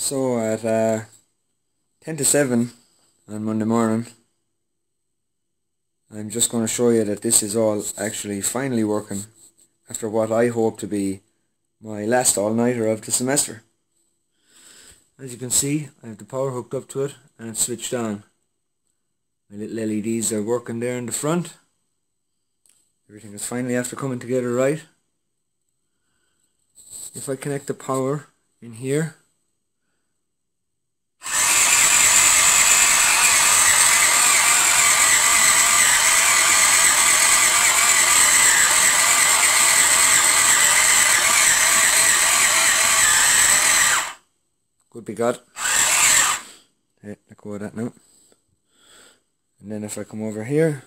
So at uh, 10 to 7 on Monday morning, I'm just going to show you that this is all actually finally working after what I hope to be my last all-nighter of the semester. As you can see, I have the power hooked up to it and it's switched on. My little LEDs are working there in the front. Everything is finally after coming together right. If I connect the power in here, Could be good. Go of that now. And then if I come over here,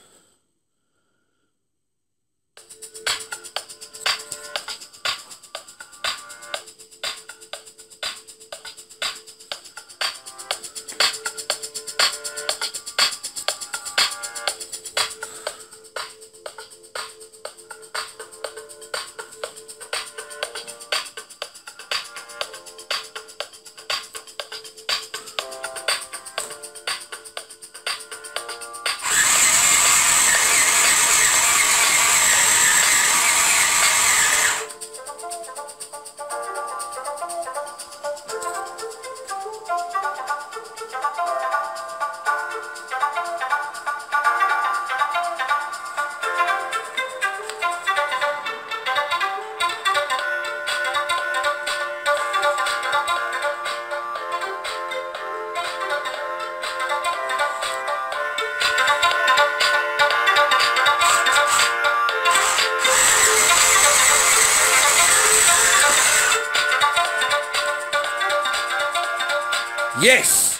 Yes!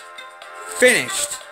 Finished!